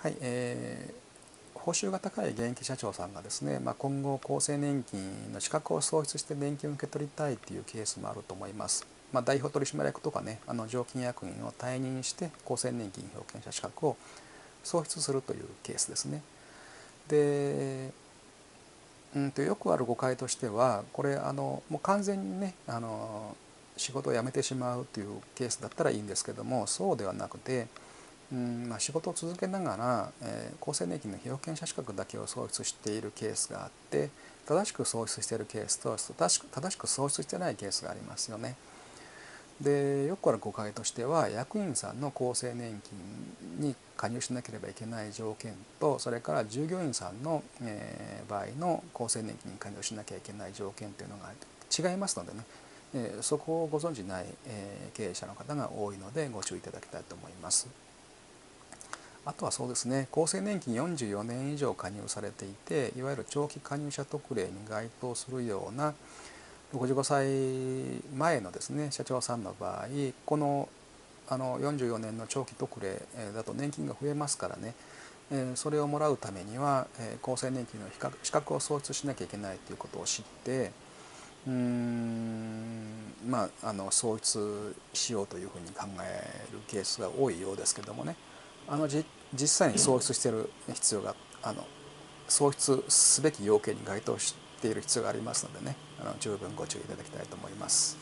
はい、えー、報酬が高い現役社長さんがですね、まあ、今後厚生年金の資格を創出して年金を受け取りたいというケースもあると思います。まあ、代表取締役とかねあの常勤役員を退任して厚生年金表権者資格を創出するというケースですね。でうんとよくある誤解としてはこれあのもう完全にねあの仕事を辞めてしまうというケースだったらいいんですけどもそうではなくてうんまあ、仕事を続けながら、えー、厚生年金の被保険者資格だけを創出しているケースがあって正しく創出しているケースと正しく正しく創出してないケースがありますよね。でよくある誤解としては役員さんの厚生年金に加入しなければいけない条件とそれから従業員さんの、えー、場合の厚生年金に加入しなきゃいけない条件というのが違いますのでね、えー、そこをご存じない、えー、経営者の方が多いのでご注意いただきたいと思います。あとはそうですね厚生年金44年以上加入されていていわゆる長期加入者特例に該当するような65歳前のですね社長さんの場合このあの44年の長期特例だと年金が増えますからねそれをもらうためには厚生年金の資格を創出しなきゃいけないということを知ってうーんまああの創出しようというふうに考えるケースが多いようですけどもね。あの実際に喪失している必要があの創出すべき要件に該当している必要がありますのでねあの十分ご注意いただきたいと思います。